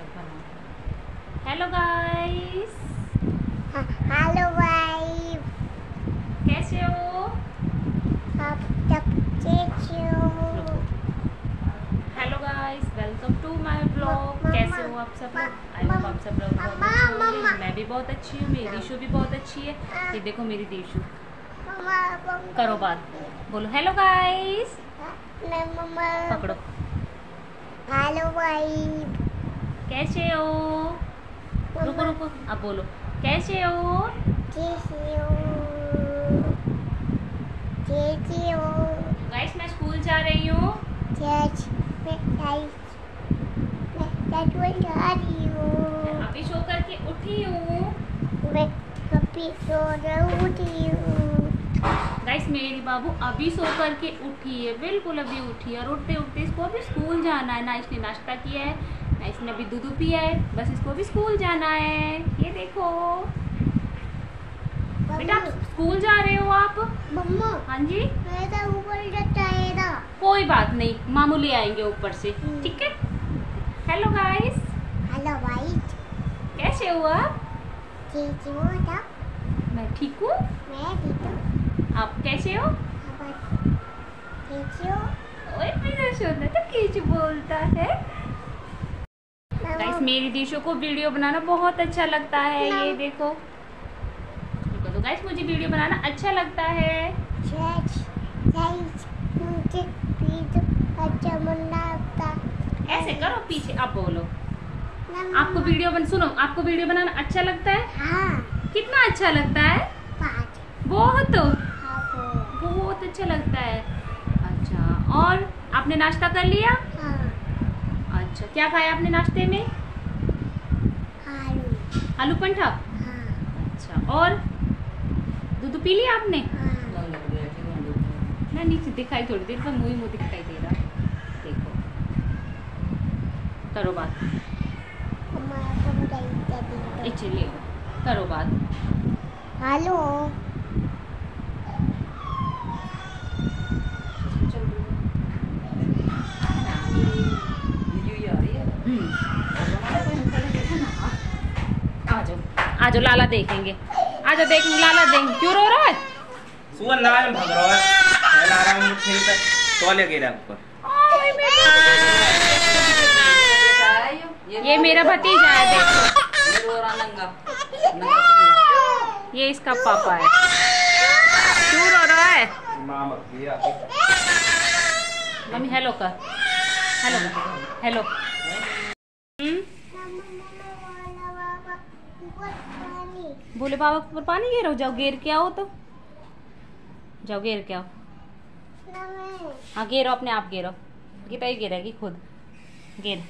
Hello guys hello भाई कैसे हो? आप सब कैसे हो। Hello guys welcome to my blog कैसे हो आप सब? लोग आई होप आप सब लोग बहुत अच्छे होंगे। मैं भी बहुत अच्छी हूँ मेरी दीशु भी बहुत अच्छी है। ये देखो मेरी दीशु। करो बात। बोलो हेलो गाइस मैं मम्मा पकड़ो। हेलो भाई कैसे हो? रुको रुको अब बोलो। कैसे हो? कैसे हो। कैसे हो। गाइस मैं स्कूल जा रही हूँ। चर्च में लाइफ मैं जा रही अभी सो करके उठी हूँ। हूँ। गाइस मेरी बाबू अभी सो करके उठी है। बिल्कुल अभी उठी है। और उठते उठते इसको अभी स्कूल जाना है। ना इसने नाश्ता किया है। इसने अभी दूध पिया है बस इसको भी स्कूल जाना है। ये देखो। बेटा स्कूल जा रहे हो आप? मम्मा। हाँ जी। ऊपर है ना कोई बात नहीं मामू ले आएँगे ऊपर से ठीक है? हेलो गाइस हेलो भाई कैसे हो आप? हो मैं ठीक हूँ। मैं ठीक हूँ। आप कैसे हो? आप कैसे हो। ओए मेरा सोना तो किच बोलता है? गाइस मेरी दिशो को वीडियो बनाना बहुत अच्छा लगता है ये देखो। तो गाइस मुझे वीडियो बनाना अच्छा लगता है। अच्छा मुन्ना का ऐसे करो पीछे अब बोलो। आपको वीडियो बन सुनो आपको वीडियो बनाना अच्छा लगता है? हाँ। कितना अच्छा लगता है? पाँच। बहुत। आपको बहुत अच्छा लगता है। अच्छा और आपने नाश्ता कर लिया? हाँ। अच्छा क्या खाया आपने नाश्ते में? आलू पंठा हाँ अच्छा और दूध पी लिया आपने? हाँ ना नीचे दिखाई थोड़ी देर पर मुँह मुँह दिखाई दे रहा। देखो। करो बात। ए चलिए करो बात। हेलो आ जाओ आ जाओ लाला देखेंगे। आ जाओ देखेंगे लाला देखेंगे क्यों रो रहा है? सुअर में भग रहा है। रहा तक तौले गिरा ऊपर। ये मेरा भतीजा। है देखो। ये इसका पापा है। क्यों रो रहा है? माँ मम्मी हेलो कर। हेलो हेलो बोले, बाबा के ऊपर पानी गिरो जाओ गिर के आओ तो। जाओ गिर के आओ। हाँ गिरो अपने आप गिरो गीता ही गिरेगी खुद। गिर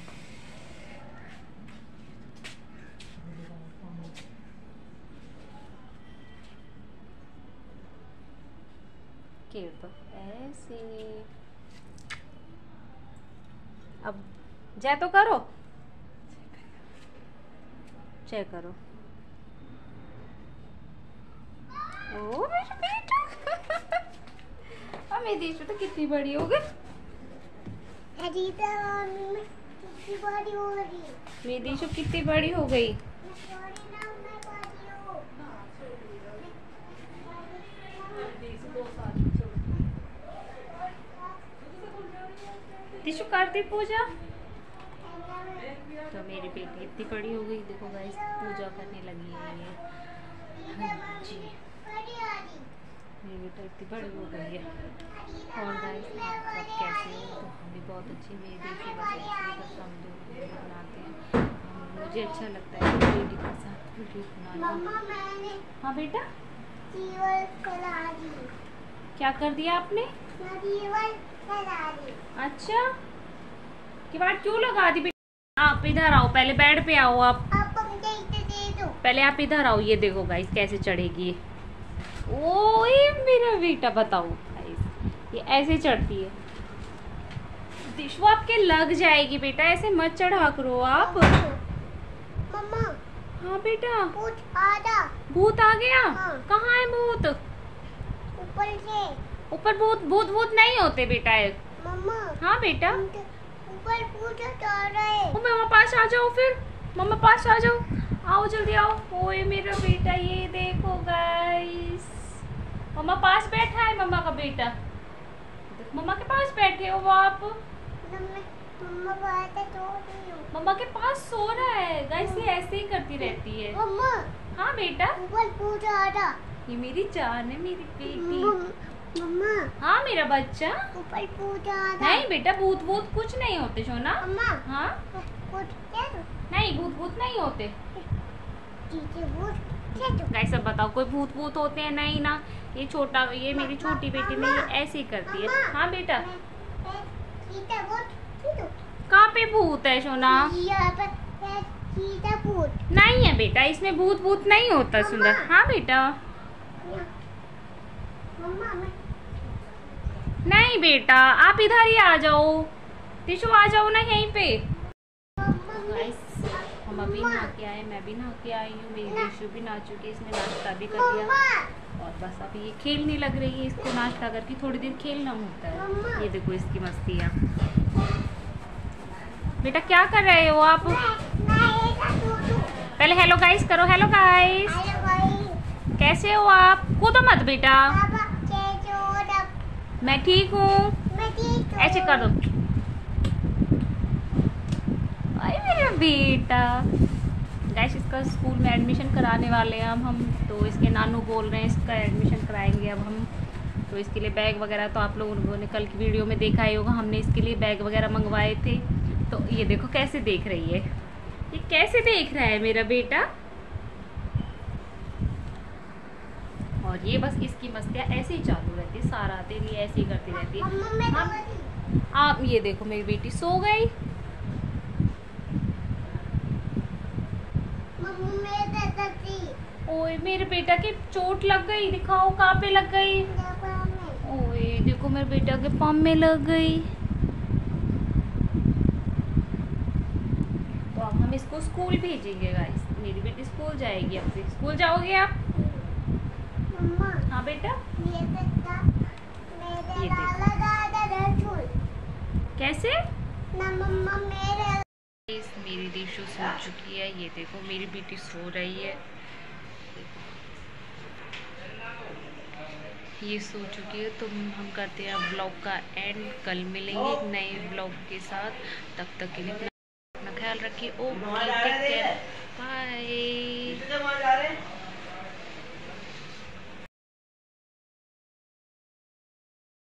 तो ऐसे। अब जय तो करो। जय करो। ओ मेरा बेटा। अब मेरी दीशु तो कितनी बड़ी हो गई। मेरी दीशु कितनी बड़ी हो गई। दीशु करती पूजा। तो मेरी बेटी इतनी बड़ी हो गई। देखो गाइस पूजा करने लगी है ये। हाँ जी। मेरी बेटा इतनी बड़ी हो गई है। और गाइस आप सब कैसे हो? तो हम भी बहुत अच्छे मेरी बेटी बस ऐसे ही बस हम जो वीडियो बनाते हैं। मुझे अच्छा लगता है बेटी के साथ वीडियो बनाना। हाँ बेटा? क्या कर दिया आपने? अच्छा। के बाद क्यों लगा दी बेटा? आप इधर आओ पहले बेड पे आओ आप। पहले आप इधर आओ ये देखो गाइस कैसे चढ़ेगी ये ओए मेरा बेटा बताओ ये ऐसे चढ़ती है। दिशु आपके लग जाएगी बेटा ऐसे मत चढ़ा करो आप। मम्मा हाँ बेटा। कुछ आधा भूत आ गया? हाँ। कहाँ है भूत? ऊपर से। ऊपर भूत भूत भूत नहीं होते बेटा मम्मा हाँ बेटा। ऊपर पूजा कर रहे ओ मम्मा पास आ जाओ फिर। मम्मा पास आ जाओ। आओ जल्दी आओ। ओए मेरा बेटा ये देखो गाइस मम्मा पास बैठा है मम्मा का बेटा। मम्मा के पास बैठे हो वो आप? मम्मा तो हूँ। मम्मा के पास सो रहा है। गाइस ये ऐसे ही करती रहती है। मम्मा। हाँ बेटा? ये मेरी जान है मेरी बेटी। मम्मा हाँ मेरा बच्चा? ऊपर पूजा नहीं बेटा भूत भूत कुछ नहीं होते सोना। हाँ? नहीं भूत भूत नहीं होते। गाइस अब बताओ कोई भूत भूत होते हैं? नहीं ना। ये छोटा ये मेरी छोटी बेटी नहीं ये ऐसे ही करती है। हाँ बेटा? कहाँ पे भूत है सोना? नहीं है बेटा इसमें भूत भूत नहीं होता सुंदर। हाँ बेटा? नहीं बेटा आप इधर ही आ जाओ। टिशु आ जाओ ना यहीं पे। हम अभी नहा के आए मैं भी नहा के आई हूँ मेरी टिशु भी नहा चुकी है इसने नाश्ता भी कर मम्मा। और बस अभी ये खेलने लग रही है इसको नाश्ता करके थोड़ी देर खेलना होता है। ये देखो इसकी मस्तियाँ। बेटा क्या कर रहे हो आप? पहले हेलो गाइस करो हेलो गाइस कैसे हो आप? कूदो मत बेटा। हो मैं ठीक हूँ। हूँ। ऐसे कर। दो अरे मेरा बेटा। गैस इसका स्कूल में एडमिशन कराने वाले हैं अब हम तो इसके नानू बोल रहे हैं इसका एडमिशन कराएँगे अब हम। तो इसके लिए बैग वगैरह तो आप लोगों ने कल की वीडियो में देखा ही होगा हमने इसके लिए बैग वगैरह मंगवाए थे। तो ये देखो कैसे देख रही है। ये कैसे देख रहा है मेरा बेटा? और ये बस इसकी मस्तियाँ ऐसे ही चालू रहती है सारा दिन ये ऐसे ही करती रहती है। आप ये देखो मेरी बेटी सो गई मम्मा मैं दादा थी ओए मेरे बेटा के चोट लग गई दिखाओ कहाँ पे लग गई? ओए देखो मेरे बेटा के पंप में लग गई। तो अब हम इसको स्कूल भेजेंगे गाइस मेरी बेटी स्कूल जाएगी अब से। स्कूल जाओगे आप? हाँ बेटा? ये देखो। कैसे? ना मम्मा मेरी सो चुकी है। ये देखो, मेरी बेटी सो रही है। ये सो चुकी है। तो हम करते हैं ब्लॉग का एंड कल मिलेंगे एक नए ब्लॉग के साथ। तब तक के लिए अपना ख्याल रखिए। Care bye